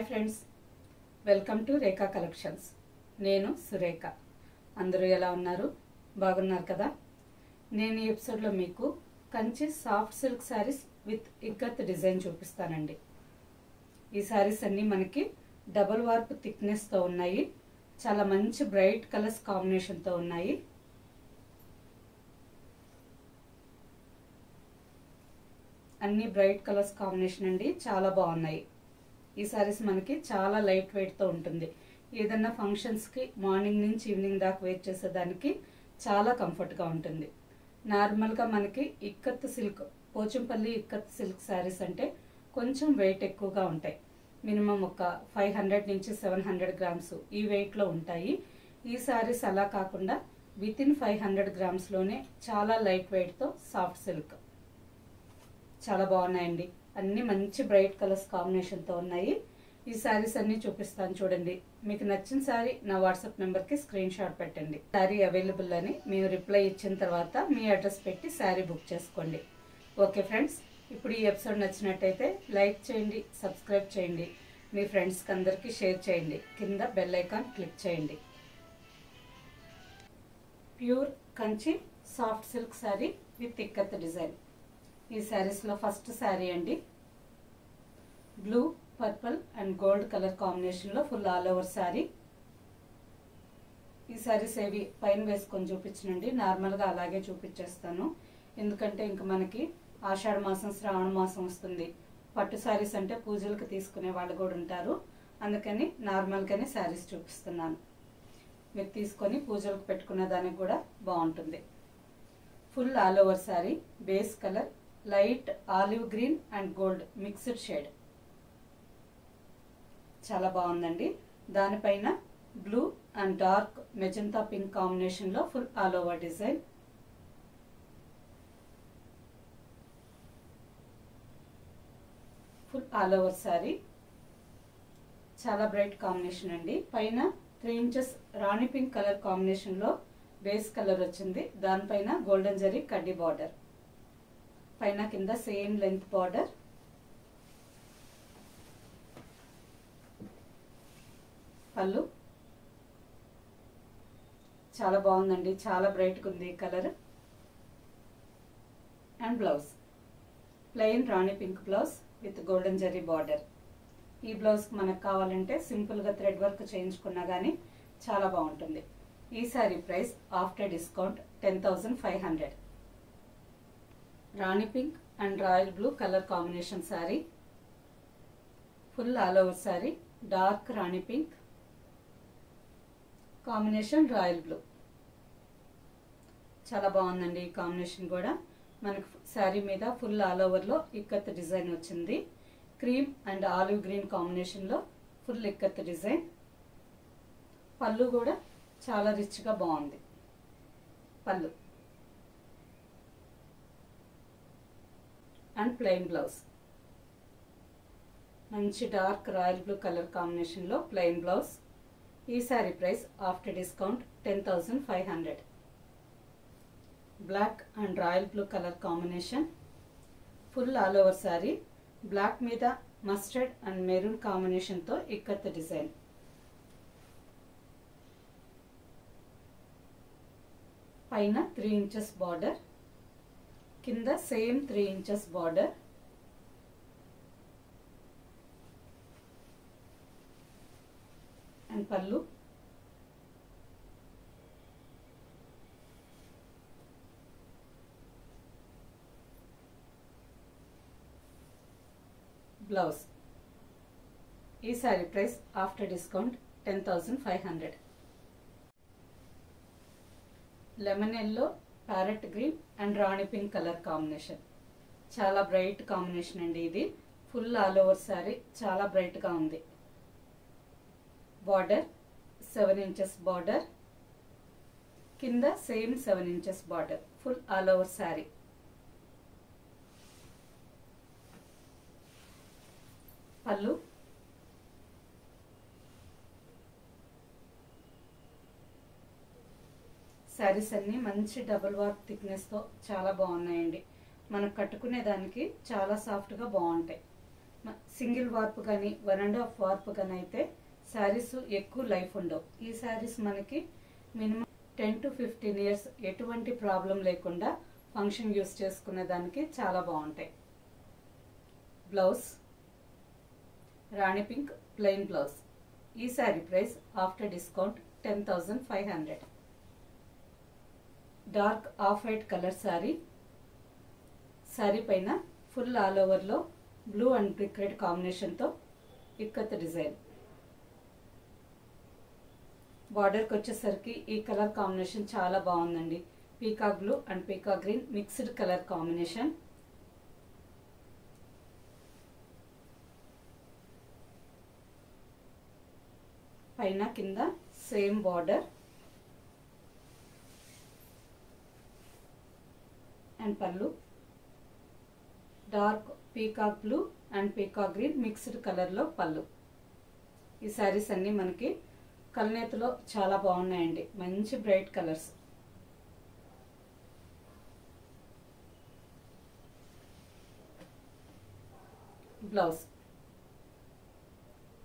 Hi friends. Welcome to Rekha collections. నేను సురేఖ. అందరూ ఎలా ఉన్నారు? బాగున్నారు కదా? నేను ఈ ఎపిసోడ్లో మీకు Kanchi soft silk saris with ikat design చూపిస్తానండి. ఈ శారీస్ అన్నీ మనకి డబుల్ వార్ప్ థిక్నెస్తో ఉన్నాయి. చాలా మంచి బ్రైట్ కలర్స్ కాంబినేషన్తో ఉన్నాయి. అన్ని బ్రైట్ కలర్స్ కాంబినేషన్ అండి. చాలా బాగున్నాయి. ఈ సారీస్ మనకి చాలా లైట్ వెయిట్తో ఉంటుంది. ఏదన్నా ఫంక్షన్స్కి మార్నింగ్ నుంచి ఈవినింగ్ దాకా వెయిట్ చేసేదానికి చాలా కంఫర్ట్గా ఉంటుంది. నార్మల్గా మనకి ఇక్కత్ సిల్క్ పోచంపల్లి ఇక్కత్ సిల్క్ శారీస్ అంటే కొంచెం వెయిట్ ఎక్కువగా ఉంటాయి. మినిమం ఒక ఫైవ్ హండ్రెడ్ నుంచి సెవెన్ హండ్రెడ్ గ్రామ్స్ ఈ వెయిట్లో ఉంటాయి. ఈ శారీస్ అలా కాకుండా విత్ ఇన్ ఫైవ్ హండ్రెడ్ గ్రామ్స్లోనే చాలా లైట్ వెయిట్తో సాఫ్ట్ సిల్క్ చాలా బాగున్నాయండి. అన్నీ మంచి బ్రైట్ కలర్స్ కాంబినేషన్తో ఉన్నాయి. ఈ శారీస్ అన్ని చూపిస్తాను చూడండి. మీకు నచ్చిన శారీ నా వాట్సాప్ నెంబర్కి స్క్రీన్ షాట్ పెట్టండి. శారీ అవైలబుల్ అని మేము రిప్లై ఇచ్చిన తర్వాత మీ అడ్రస్ పెట్టి శారీ బుక్ చేసుకోండి. ఓకే ఫ్రెండ్స్ ఇప్పుడు ఈ ఎపిసోడ్ నచ్చినట్టయితే లైక్ చేయండి సబ్స్క్రైబ్ చేయండి. మీ ఫ్రెండ్స్కి అందరికీ షేర్ చేయండి. కింద బెల్ ఐకాన్ క్లిక్ చేయండి. Pure Kanchi soft silk sari with ikat design. ఈ శారీస్లో ఫస్ట్ శారీ అండి. Blue purple and gold colour కాంబినేషన్లో ఫుల్ ఆల్ ఓవర్ శారీ ఈ శారీస్ ఏవి పైన వేసుకొని చూపించనండి. నార్మల్గా అలాగే చూపించేస్తాను. ఎందుకంటే ఇంక మనకి ఆషాఢ మాసం శ్రావణ మాసం వస్తుంది. పట్టు శారీస్ అంటే పూజలకు తీసుకునే వాళ్ళు కూడా ఉంటారు. అందుకని నార్మల్గానే శారీస్ చూపిస్తున్నాను. మీరు తీసుకొని పూజలకు పెట్టుకునే దానికి కూడా బాగుంటుంది. Full all over sari base colour light olive green and gold mixed shade. చాలా బాగుందండి. దానిపైన blue and dark magenta pink కాంబినేషన్లో full all over design. Full all over sari. చాలా బ్రైట్ కాంబినేషన్ అండి. పైన three inches rani pink colour కాంబినేషన్లో base colour వచ్చింది. దానిపైన గోల్డెన్ జరీ కడ్డీ బార్డర్. పైన కింద సేమ్ లెంత్ బార్డర్. పళ్ళు. చాలా బాగుందండి చాలా బ్రైట్గా ఉంది colour. And blouse. Plain rani pink blouse with golden zari border. ఈ బ్లౌజ్కి మనకు కావాలంటే సింపుల్గా థ్రెడ్ వర్క్ చేయించుకున్నా కానీ చాలా బాగుంటుంది. ఈ sari price after discount ten thousand five hundred. Rani pink and royal blue colour combination sari. Full all over sari. Dark rani pink. Combination royal blue. చాలా బాగుందండి ఈ కాంబినేషన్ కూడా. మనకు శారీ మీద ఫుల్ ఆల్ ఓవర్లో ఇక్కత్ డిజైన్ వచ్చింది. క్రీమ్ అండ్ ఆలివ్ గ్రీన్ కాంబినేషన్లో full ikat design. పళ్ళు కూడా చాలా రిచ్గా బాగుంది. పళ్ళు. And plain blouse. మంచి డార్క్ రాయల్ బ్లూ కలర్ కాంబినేషన్లో ప్లెయిన్ బ్లౌజ్. ఈ sari price after discount ten thousand five hundred. Black and royal blue colour combination. Full all over sari black మీద మస్టర్డ్ అండ్ మెరూన్ కాంబినేషన్తో ikat design. పైన three inches border. కింద same three inches border. And pallu. Blouse. ఈ sari price after discount ten thousand five hundred. Lemon yellow parrot green and rani pink colour combination. చాలా bright combination అండి ఇది. Full all over sari. చాలా బ్రైట్గా ఉంది. Border seven inches border. కింద same seven inches border. Full all over sari. Pallu saris అన్నీ మంచి double వార్క్ థిక్నెస్తో చాలా బాగున్నాయండి. మనం కట్టుకునే దానికి చాలా సాఫ్ట్గా బాగుంటాయి. సింగిల్ వార్ప్ కానీ వన్ అండ్ హాఫ్ వార్ప్ కానీ అయితే శారీస్ ఎక్కువ లైఫ్ ఉండవు. ఈ శారీస్ మనకి minimum ten to fifteen years ఎటువంటి ప్రాబ్లం లేకుండా ఫంక్షన్ యూస్ చేసుకునే దానికి చాలా బాగుంటాయి. Blouse rani pink plain blouse. ఈ sari price after discount ten thousand five hundred. Dark off white colour sari sari పైన ఫుల్ ఆల్ ఓవర్లో బ్లూ అండ్ బ్రిక్ రెడ్ కాంబినేషన్తో ఇక్కత్ డిజైన్. బార్డర్కి వచ్చేసరికి ఈ కలర్ కాంబినేషన్ చాలా బాగుందండి. Peacock blue and peacock green mixed colour combination. పైన కింద same border and pallu dark peacock blue and peacock green mixed కలర్లో పళ్ళు. ఈ శారీస్ అన్నీ మనకి కలనేతలో చాలా బాగున్నాయండి. మంచి బ్రైట్ కలర్స్. బ్లౌజ్.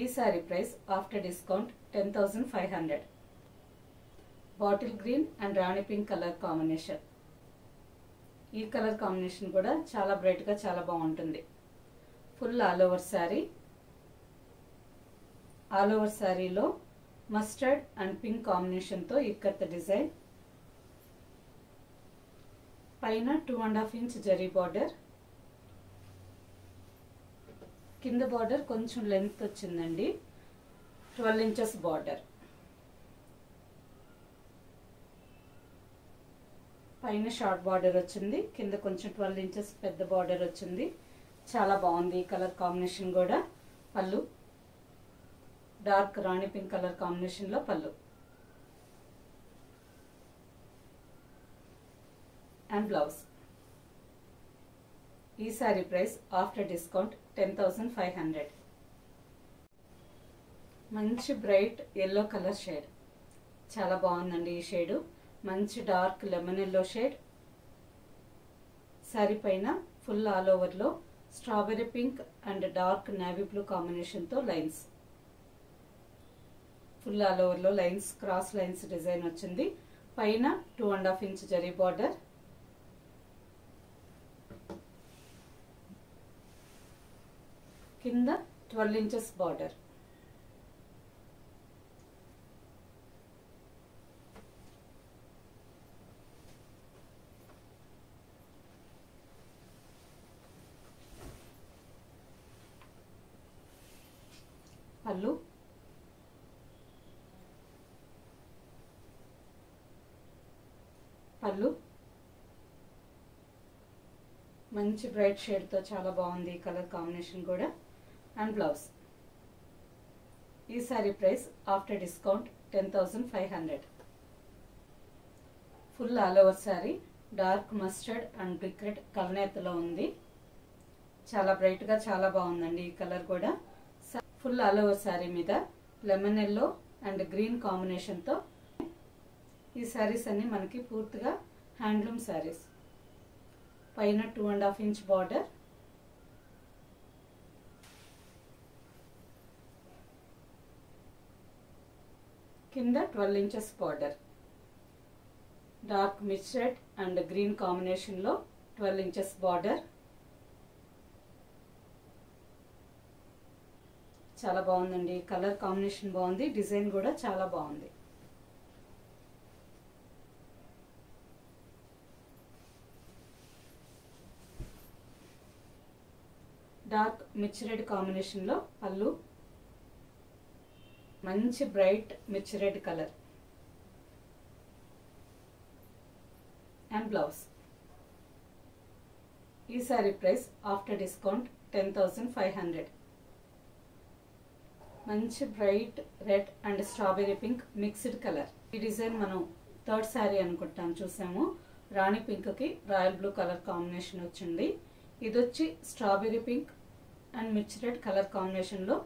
ఈ sari price after discount ten thousand five hundred. Bottle green and rani pink colour combination. ఈ కలర్ కాంబినేషన్ కూడా చాలా బ్రైట్గా చాలా బాగుంటుంది. Full all over sari all over శారీలో మస్టర్డ్ అండ్ పింక్ కాంబినేషన్తో ఇక్కత్త డిజైన్ పైన two and half inch zari border కింద బార్డర్ కొంచెం లెంత్ వచ్చిందండి. ట్వెల్వ్ ఇంచెస్ బార్డర్ పైన షార్ట్ బార్డర్ వచ్చింది. కింద కొంచెం ట్వెల్వ్ ఇంచెస్ పెద్ద బార్డర్ వచ్చింది. చాలా బాగుంది ఈ కలర్ కాంబినేషన్ కూడా. పళ్ళు. డార్క్ రాణి పింక్ కలర్ కాంబినేషన్లో పళ్ళు. And blouse. ఈ sari price after discount ten thousand five hundred. మంచి బ్రైట్ ఎల్లో కలర్ షేడ్. చాలా బాగుందండి ఈ షేడు. మంచి dark lemon yellow shade. Sari పైన ఫుల్ ఆల్ ఓవర్లో strawberry pink and dark navy blue కాంబినేషన్తో లైన్స్. ఫుల్ ఆల్ ఓవర్లో లైన్స్ క్రాస్ లైన్స్ డిజైన్ వచ్చింది. పైన two and half inch zari border. కింద twelve inches border. Pallu pallu మంచి bright షేడ్తో చాలా బాగుంది ఈ కలర్ కాంబినేషన్ కూడా. And blouse. ఈ sari price after discount ten thousand five hundred. Full all over sari dark mustard and brick red కలనేతలో ఉంది. చాలా బ్రైట్గా చాలా బాగుందండి ఈ కలర్ కూడా. ఫుల్ ఆల్ ఓవర్ శారీ మీద లెమన్ ఎల్లో అండ్ గ్రీన్ కాంబినేషన్తో ఈ శారీస్ అన్ని మనకి పూర్తిగా హ్యాండ్లూమ్ శారీస్. పైన two and half inch border కింద twelve inches border dark mixed and green కాంబినేషన్లో ట్వెల్వ్ ఇంచెస్ బార్డర్ చాలా బాగుందండి. కలర్ కాంబినేషన్ బాగుంది. డిజైన్ కూడా చాలా బాగుంది. డార్క్ మిర్చి రెడ్ కాంబినేషన్లో పళ్ళు. మంచి బ్రైట్ మిర్చి రెడ్ కలర్ అండ్ బ్లౌజ్ ఈ sari price after discount ten thousand five hundred మంచి bright red and strawberry pink mixed colour. ఈ డిజైన్ మనం థర్డ్ శారీ అనుకుంటాం చూసాము. రాణి పింక్కి రాయల్ బ్లూ కలర్ కాంబినేషన్ వచ్చింది. ఇది వచ్చి స్ట్రాబెర్రీ పింక్ అండ్ మిర్చి రెడ్ కలర్ కాంబినేషన్లో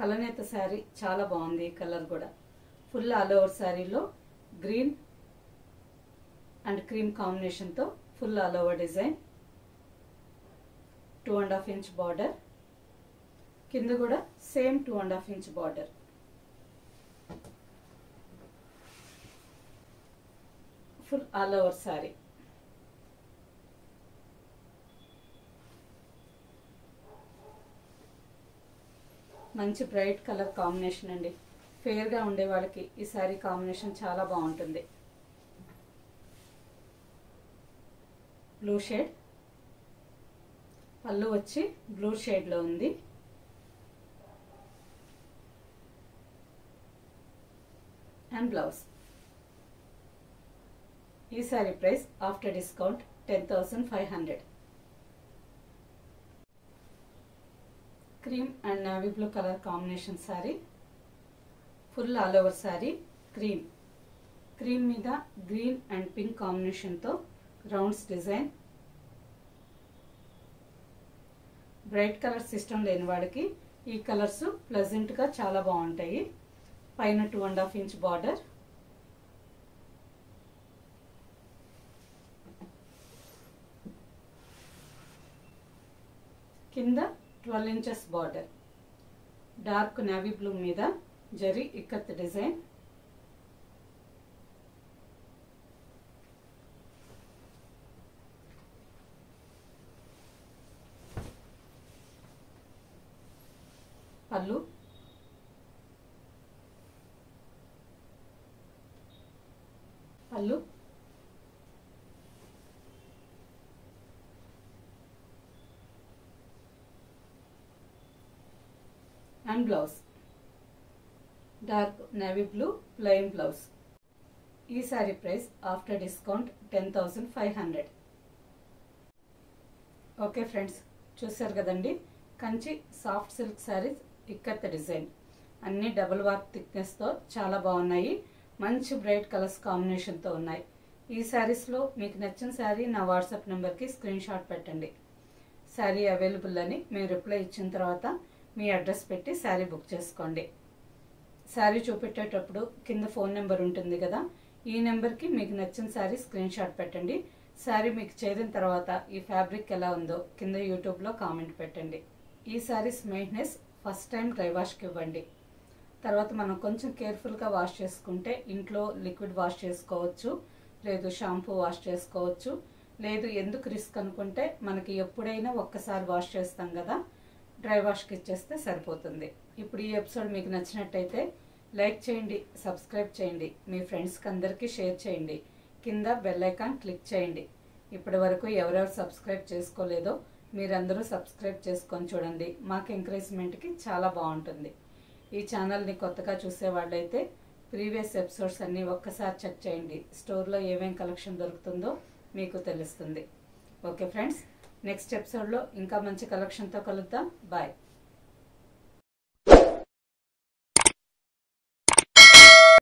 కలనేత శారీ చాలా బాగుంది ఈ కలర్ కూడా. ఫుల్ ఆల్ ఓవర్ శారీలో గ్రీన్ అండ్ క్రీమ్ కాంబినేషన్తో full all over design. Two and half inch border. కింద కూడా same two and half inch border. Full all over sari. మంచి బ్రైట్ కలర్ కాంబినేషన్ అండి. ఫేర్గా ఉండే వాళ్ళకి ఈ శారీ కాంబినేషన్ చాలా బాగుంటుంది. Blue shade. పళ్ళు వచ్చి బ్లూ షేడ్లో ఉంది. అండ్ బ్లౌజ్ ఈ sari price after discount ten thousand five hundred cream and navy blue colour combination sari full all over sari cream cream మీద గ్రీన్ అండ్ పింక్ కాంబినేషన్తో rounds design bright colour system లేని వాడికి ఈ colours ప్లెజెంట్గా చాలా బాగుంటాయి. పైన two and half inch border కింద twelve inches border dark navy blue మీద zari ikat design pallu pallu and blouse dark navy blue plain blouse ఈ sari price after discount ten thousand five hundred okay friends చూసారు కదండి? Kanchi soft silk saris ikat design అన్ని double వార్క్ థిక్నెస్తో చాలా బాగున్నాయి. మంచి bright colours కాంబినేషన్తో ఉన్నాయి. ఈ శారీస్లో మీకు నచ్చిన శారీ నా వాట్సాప్ నెంబర్కి స్క్రీన్ షాట్ పెట్టండి. శారీ అవైలబుల్ అని మేము రిప్లై ఇచ్చిన తర్వాత మీ అడ్రస్ పెట్టి శారీ బుక్ చేసుకోండి. శారీ చూపెట్టేటప్పుడు కింద ఫోన్ నెంబర్ ఉంటుంది కదా ఈ నెంబర్కి మీకు నచ్చిన శారీ స్క్రీన్ షాట్ పెట్టండి. శారీ మీకు చేరిన తర్వాత ఈ ఫ్యాబ్రిక్ ఎలా ఉందో కింద యూట్యూబ్లో కామెంట్ పెట్టండి. ఈ saris maintenance first time dry వాష్కి ఇవ్వండి. తర్వాత మనం కొంచెం కేర్ఫుల్గా వాష్ చేసుకుంటే ఇంట్లో లిక్విడ్ వాష్ చేసుకోవచ్చు లేదు షాంపూ వాష్ చేసుకోవచ్చు లేదు ఎందుకు రిస్క్ అనుకుంటే మనకి ఎప్పుడైనా ఒక్కసారి వాష్ చేస్తాం కదా డ్రై వాష్కి ఇచ్చేస్తే సరిపోతుంది. ఇప్పుడు ఈ ఎపిసోడ్ మీకు నచ్చినట్టయితే లైక్ చేయండి సబ్స్క్రైబ్ చేయండి మీ ఫ్రెండ్స్కి అందరికీ షేర్ చేయండి కింద బెల్ ఐకాన్ క్లిక్ చేయండి. ఇప్పటి వరకు ఎవరెవరు సబ్స్క్రైబ్ చేసుకోలేదో మీరందరూ సబ్స్క్రైబ్ చేసుకొని చూడండి. మాకు ఎంకరేజ్మెంట్కి చాలా బాగుంటుంది. ఈ ఛానల్ని కొత్తగా చూసేవాళ్ళైతే ప్రీవియస్ ఎపిసోడ్స్ అన్నీ ఒక్కసారి చెక్ చేయండి. స్టోర్లో ఏమేం కలెక్షన్ దొరుకుతుందో మీకు తెలుస్తుంది. ఓకే ఫ్రెండ్స్ నెక్స్ట్ ఎపిసోడ్లో ఇంకా మంచి కలెక్షన్తో కలుద్దాం. బాయ్